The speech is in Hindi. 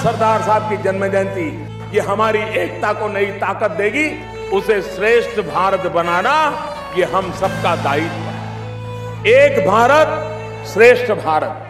सरदार साहब की जन्म जयंती, ये हमारी एकता को नई ताकत देगी। उसे श्रेष्ठ भारत बनाना, ये हम सबका दायित्व है। एक भारत, श्रेष्ठ भारत।